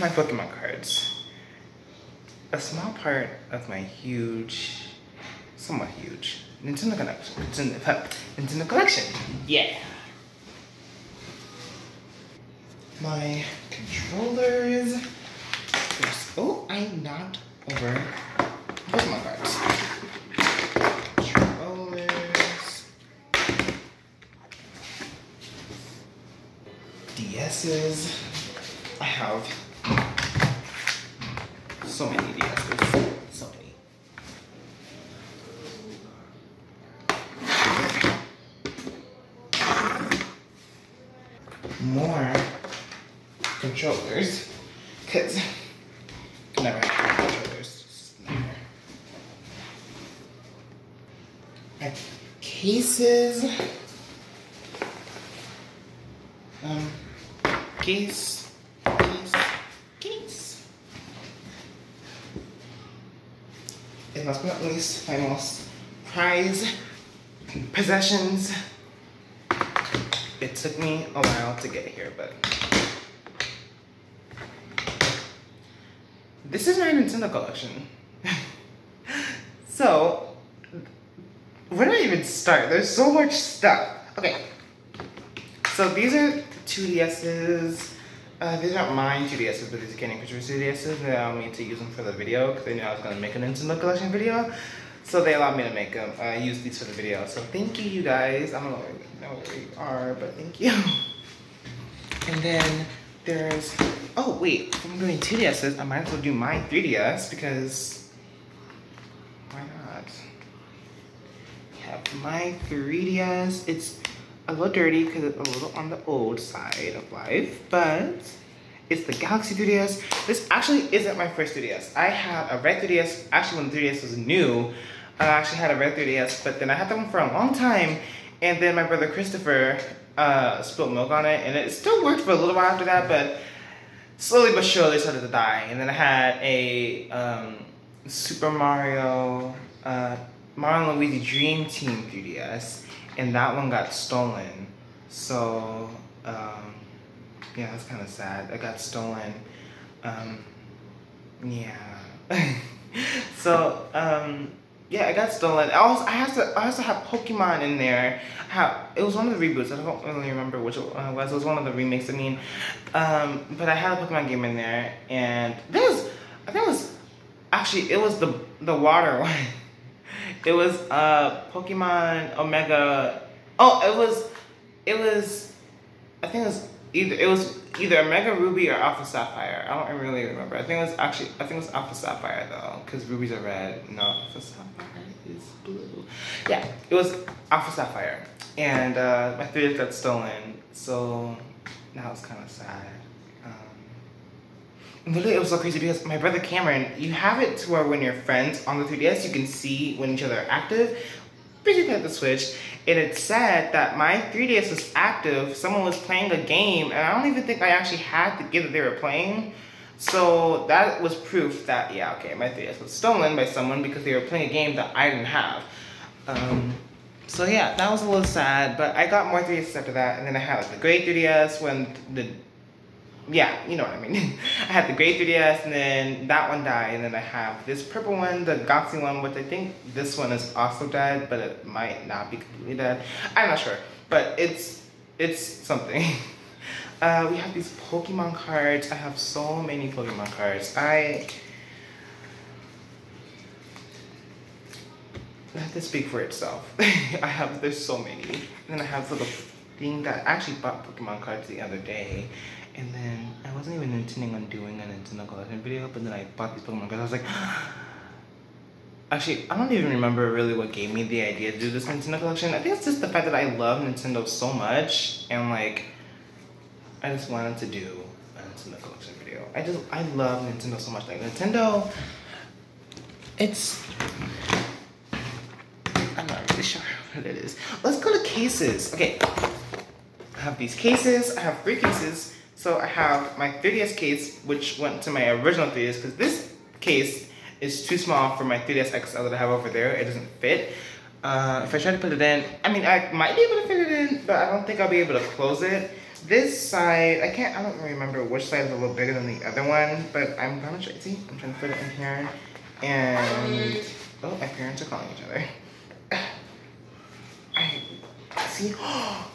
my Pokemon cards. A small part of my huge, somewhat huge, Nintendo collection. Nintendo, collection. Yeah. My controllers. There's, oh, I knocked over Pokemon cards. Controllers. DS's. I have so many DS's. So many. More controllers. Cause never had controllers. Never. Cases. Um. Case. Case. And last but not least, my most prized possessions. It took me a while to get here, but this is my Nintendo collection. so, where do I even start? There's so much stuff. Okay, so these are 2DS's. Uh, these aren't mine 2DS's, but these are Candy Crush 2DS's. They allow me to use them for the video because they knew I was going to make an Nintendo collection video. So they allowed me to make them, uh, use these for the video. So thank you, you guys. I don't know where, you are, but thank you. And then there's, oh wait, if I'm doing 2DS's, I might as well do my 3DS because why not? Have my 3DS. It's a little dirty because it's a little on the old side of life, but it's the Galaxy 3DS. This actually isn't my first 3DS. I had a red 3DS, actually when the 3DS was new, I actually had a red 3DS, but then I had that one for a long time, and then my brother Christopher uh, spilled milk on it, and it still worked for a little while after that, but slowly but surely started to die. And then I had a um, Super Mario, uh, Mario and Luigi Dream Team 3DS, and that one got stolen. So, um, yeah, that's kind of sad. It got stolen. Um, yeah. so, um, yeah, it got stolen. I also, I have to, I also have Pokemon in there. How it was one of the reboots. I don't really remember which one it was. It was one of the remakes. I mean, um, but I had a Pokemon game in there, and was, I think it was, actually, it was the the water one. It was uh Pokemon Omega. Oh, it was, it was, I think it was either it was either Omega Ruby or Alpha Sapphire. I don't really remember. I think it was actually I think it was Alpha Sapphire though, because rubies are red. No, Alpha Sapphire is blue. Yeah, it was Alpha Sapphire, and uh, my 3DS got stolen. So now it's kind of sad. It was so crazy because my brother Cameron, you have it to where when you're friends on the 3DS, you can see when each other are active. Basically, at the Switch, and it said that my 3DS was active. Someone was playing a game, and I don't even think I actually had to get that they were playing. So that was proof that, yeah, okay, my 3DS was stolen by someone because they were playing a game that I didn't have. Um, so yeah, that was a little sad, but I got more 3DS after that, and then I had like the gray 3DS when the, yeah, you know what I mean. I had the gray 3DS, and then that one died, and then I have this purple one, the Galaxy one, which I think this one is also dead, but it might not be completely dead. I'm not sure, but it's, it's something. Uh, we have these Pokemon cards. I have so many Pokemon cards. I let this speak for itself. I have there's so many. And then I have little thing that I actually bought Pokemon cards the other day. And then I wasn't even intending on doing a Nintendo collection video, but then I bought these Pokemon cards. I was like, actually, I don't even remember really what gave me the idea to do this Nintendo collection. I think it's just the fact that I love Nintendo so much, and like, I just wanted to do a Nintendo collection video. I just, I love Nintendo so much. Like Nintendo, it's, I'm not really sure what it is. Let's go to cases. Okay, I have these cases. I have three cases. So I have my 3DS case, which went to my original 3DS, because this case is too small for my 3DS XL that I have over there. It doesn't fit. Uh, if I try to put it in, I mean, I might be able to fit it in, but I don't think I'll be able to close it. this side, I can't, I don't remember which side is a little bigger than the other one, but I'm gonna try, see, I'm trying to put it in here. And, oh, my parents are calling each other. I, see,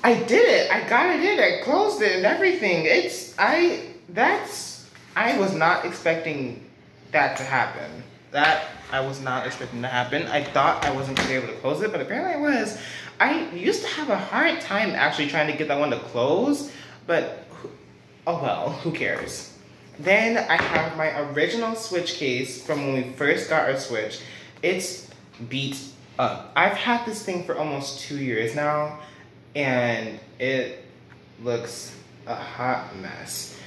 I did it, I got it in, I closed it and everything. It's, I, that's, I was not expecting that to happen. That I was not expecting to happen. I thought I wasn't gonna be able to close it, but apparently I was. I used to have a hard time actually trying to get that one to close, but oh well, who cares? Then I have my original Switch case from when we first got our Switch. It's beat up. I've had this thing for almost two years now, and it looks a hot mess.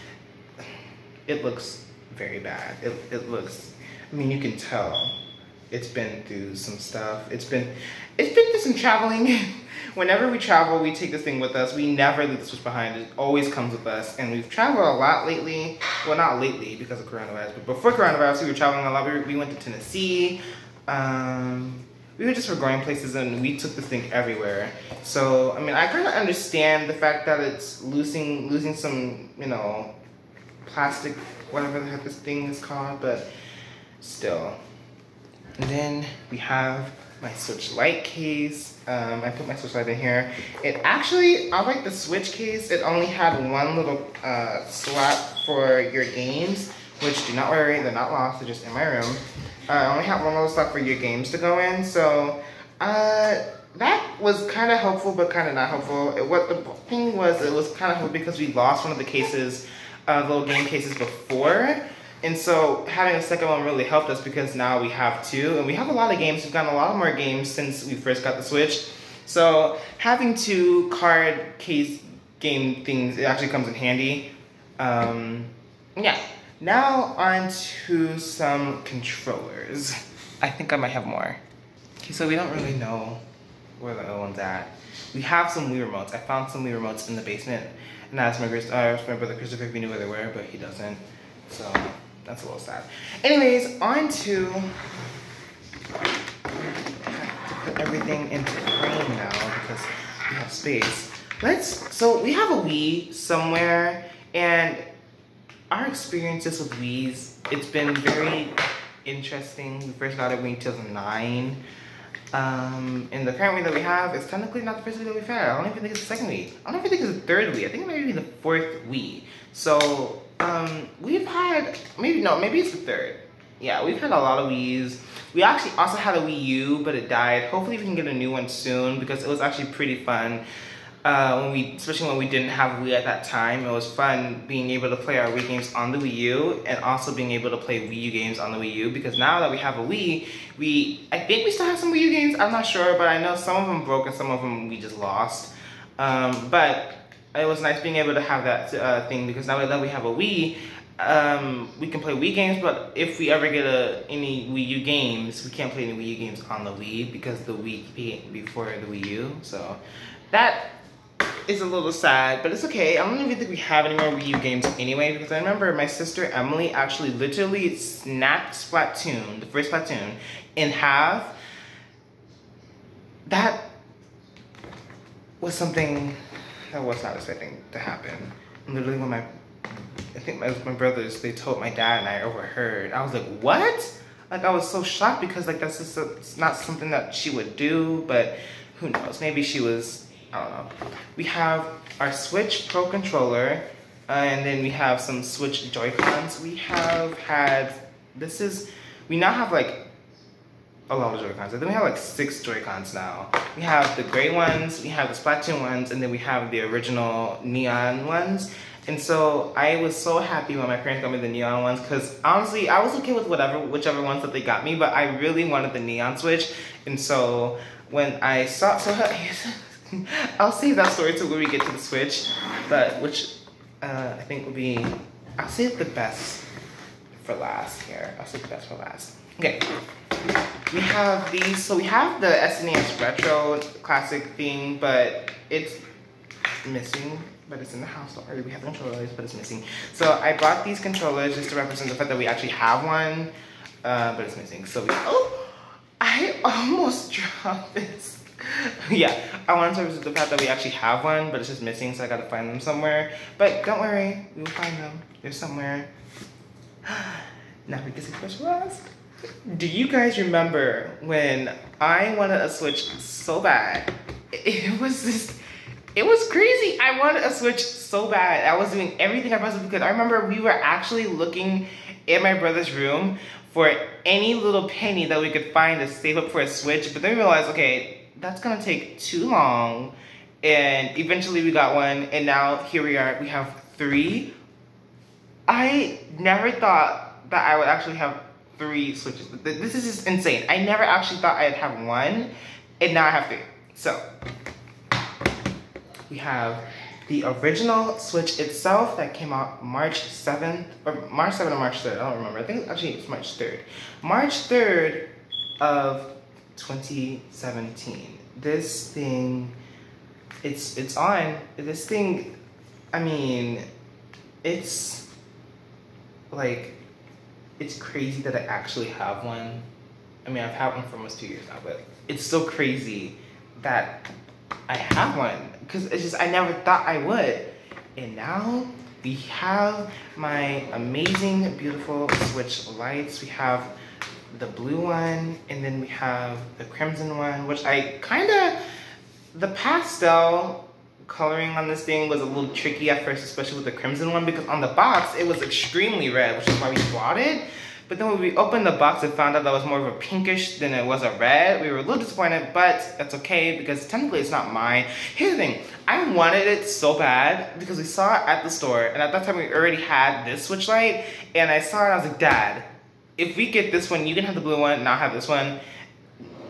It looks very bad. It, it looks, I mean, you can tell it's been through some stuff. It's been, it's been through some traveling. Whenever we travel, we take this thing with us. We never leave the Switch behind. It always comes with us. And we've traveled a lot lately. Well, not lately because of coronavirus, but before coronavirus, we were traveling a lot. We, we went to Tennessee. Um, we were just for going places and we took this thing everywhere. So, I mean, I kind of understand the fact that it's losing, losing some, you know, plastic, whatever the heck this thing is called, but still. And then we have my Switch Lite case. Um, I put my Switch Lite in here. It actually, unlike the Switch case, it only had one little uh, slot for your games, which do not worry, they're not lost, they're just in my room. I only have one little slot for your games to go in, so uh, that was kind of helpful, but kind of not helpful. What the thing was, it was kind of helpful because we lost one of the cases, uh, little game cases before, and so having a second one really helped us because now we have two and we have a lot of games. We've gotten a lot more games since we first got the Switch. So having two card case game things, it actually comes in handy. Um, yeah. Now on to some controllers. I think I might have more. Okay, so we don't really know where the other one's at. We have some Wii remotes. I found some Wii remotes in the basement and I asked my, uh, my brother Christopher if he knew where they were, but he doesn't. So that's a little sad. Anyways, on to put everything into frame now because we have space. Let's, so we have a Wii somewhere and our experiences with Wii's, it's been very interesting. We first got it in 2009. Um, and the current Wii that we have is technically not the first Wii that we've had. I don't even think it's the second Wii. I don't even think it's the third Wii. I think it might be the fourth Wii. So um, we've had, maybe, no, maybe it's the third. Yeah, we've had a lot of Wii's. We actually also had a Wii U, but it died. Hopefully we can get a new one soon because it was actually pretty fun. Uh, when we, especially when we didn't have Wii at that time, it was fun being able to play our Wii games on the Wii U and also being able to play Wii U games on the Wii U because now that we have a Wii, we, I think we still have some Wii U games, I'm not sure, but I know some of them broke and some of them we just lost. Um, but it was nice being able to have that uh, thing because now that we have a Wii, um, we can play Wii games, but if we ever get a, any Wii U games, we can't play any Wii U games on the Wii because the Wii came before the Wii U. So that is a little sad, but it's okay. I don't even think we have any more Wii U games anyway because I remember my sister Emily actually literally snapped Splatoon, the first Splatoon, in half. That was something that was not expecting to happen. Literally when my, I think my, my brothers, they told my dad and I overheard. I was like, what? Like I was so shocked because like that's just a, it's not something that she would do, but who knows? Maybe she was, I don't know. We have our Switch Pro controller, uh, and then we have some Switch Joy-Cons. We have had, this is, we now have like a lot of Joy-Cons. I think we have like six Joy-Cons now. We have the gray ones, we have the Splatoon ones, and then we have the original neon ones. And so I was so happy when my parents got me the neon ones because honestly, I was okay with whatever, whichever ones that they got me, but I really wanted the neon switch. And so when I saw, so I'll save that story to when we get to the switch, but which uh, I think will be, I'll save the best for last here. I'll save the best for last. Okay, we have these, so we have the SNES Retro Classic thing, but it's missing, but it's in the house, worry, we have controllers, but it's missing. So I bought these controllers just to represent the fact that we actually have one, uh, but it's missing. So we, oh, I almost dropped this. yeah, I want to service the fact that we actually have one, but it's just missing, so I gotta find them somewhere. But don't worry, we will find them. They're somewhere. now we can see first last. Do you guys remember when I wanted a Switch so bad? It was just, it was crazy. I wanted a Switch so bad. I was doing everything I possibly could. I remember we were actually looking in my brother's room for any little penny that we could find to save up for a Switch, but then we realized, okay, that's gonna take too long. And eventually we got one, and now here we are, we have three. I never thought that I would actually have three Switches. This is just insane. I never actually thought I'd have one, and now I have three. So, we have the original Switch itself that came out March 7th, or March 7th or March 3rd, I don't remember. I think actually it's March 3rd. March 3rd of 2017. This thing, it's, it's on. This thing, I mean, it's like, it's crazy that I actually have one. I mean, I've had one for almost two years now, but it's still crazy that I have one because it's just I never thought I would. And now we have my amazing, beautiful Switch Lites. We have the blue one, and then we have the crimson one, which I kind of, the pastel coloring on this thing was a little tricky at first, especially with the crimson one, because on the box, it was extremely red, which is why we bought it. But then when we opened the box and found out that was more of a pinkish than it was a red, we were a little disappointed, but that's okay because technically it's not mine. Here's the thing, I wanted it so bad because we saw it at the store and at that time we already had this Switch Lite and I saw it and I was like, Dad, if we get this one, you can have the blue one and I'll have this one.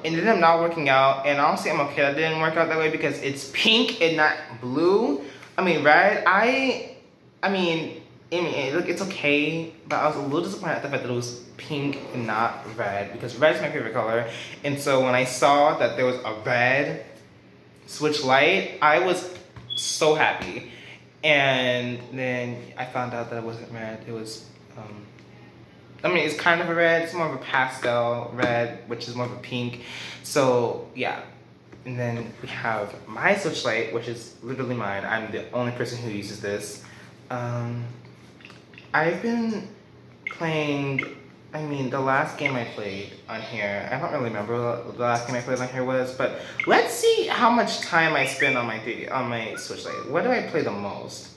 It ended up not working out and honestly I'm okay that didn't work out that way because it's pink and not blue. I mean red, I, I mean, I mean, look, it's okay, but I was a little disappointed at the fact that it was pink and not red because red is my favorite color. And so when I saw that there was a red Switch Lite, I was so happy. And then I found out that it wasn't red. It was, um, I mean, it's kind of a red. It's more of a pastel red, which is more of a pink. So yeah. And then we have my Switch Lite, which is literally mine. I'm the only person who uses this. Um, I've been playing, I mean, the last game I played on here, I don't really remember what the last game I played on here was, but let's see how much time I spend on my on my Switch Lite. What do I play the most?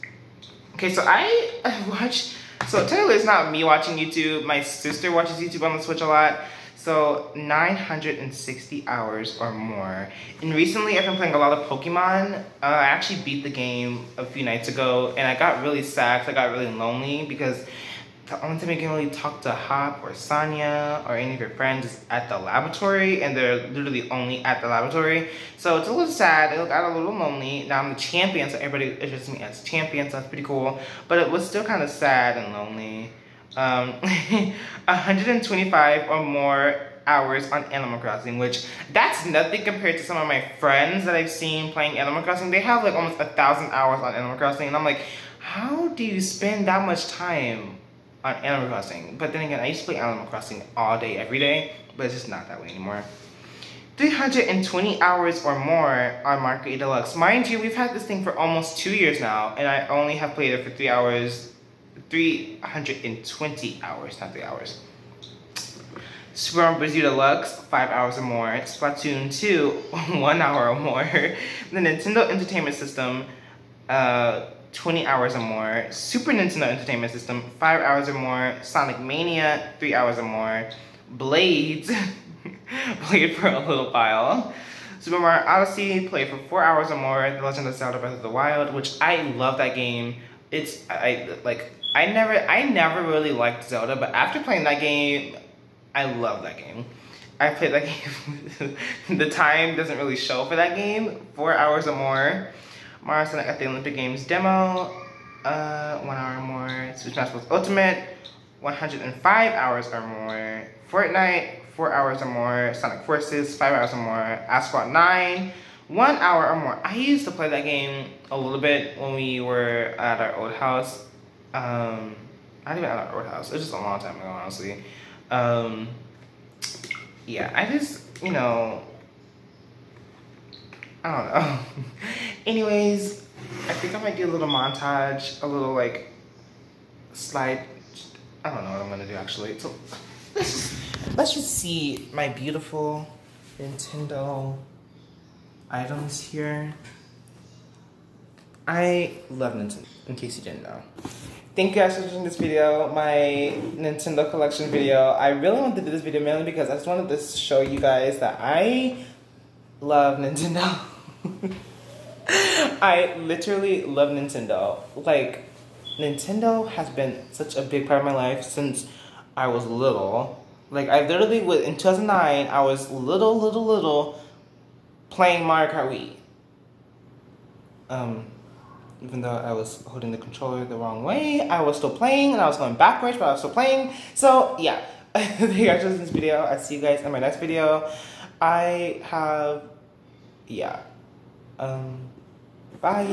Okay, so I watch, so Taylor is not me watching YouTube, my sister watches YouTube on the Switch a lot, so 960 hours or more. And recently I've been playing a lot of Pokemon. Uh, I actually beat the game a few nights ago and I got really sad I got really lonely because the only time you can really talk to Hop or Sonia or any of your friends is at the laboratory and they're literally only at the laboratory. So it's a little sad, I got a little lonely. Now I'm the champion, so everybody addresses me as champion, so that's pretty cool. But it was still kind of sad and lonely um, 125 or more hours on Animal Crossing, which that's nothing compared to some of my friends that I've seen playing Animal Crossing. They have like almost a thousand hours on Animal Crossing, and I'm like, how do you spend that much time on Animal Crossing? But then again, I used to play Animal Crossing all day, every day, but it's just not that way anymore. 320 hours or more on 8 Deluxe. Mind you, we've had this thing for almost two years now, and I only have played it for three hours 320 hours, not three hours. Super Mario Bros. Deluxe, five hours or more. Splatoon 2, one hour or more. The Nintendo Entertainment System, uh, 20 hours or more. Super Nintendo Entertainment System, five hours or more. Sonic Mania, three hours or more. Blades, played for a little while. Super Mario Odyssey, played for four hours or more. The Legend of Zelda Breath of the Wild, which I love that game. It's, I, like, I never, I never really liked Zelda, but after playing that game, I love that game. I played that game. the time doesn't really show for that game. Four hours or more. Mario Sonic at the Olympic Games demo. Uh, one hour or more. Super Smash Bros. Ultimate. 105 hours or more. Fortnite. Four hours or more. Sonic Forces. Five hours or more. Asphalt 9. One hour or more. I used to play that game a little bit when we were at our old house um, not even at our old house. It was just a long time ago, honestly. Um, yeah, I just, you know, I don't know. Anyways, I think I might do a little montage, a little like slide. I don't know what I'm gonna do actually. So let's just, let's just see my beautiful Nintendo items here. I love Nintendo, in case you didn't know. Thank you guys for watching this video, my Nintendo collection video. I really wanted to do this video mainly because I just wanted to show you guys that I love Nintendo. I literally love Nintendo. Like, Nintendo has been such a big part of my life since I was little. Like, I literally, in 2009, I was little, little, little playing Mario Kart Wii. Um, even though I was holding the controller the wrong way, I was still playing and I was going backwards, but I was still playing. So yeah, thank you guys for this video. I see you guys in my next video. I have, yeah, um, 拜。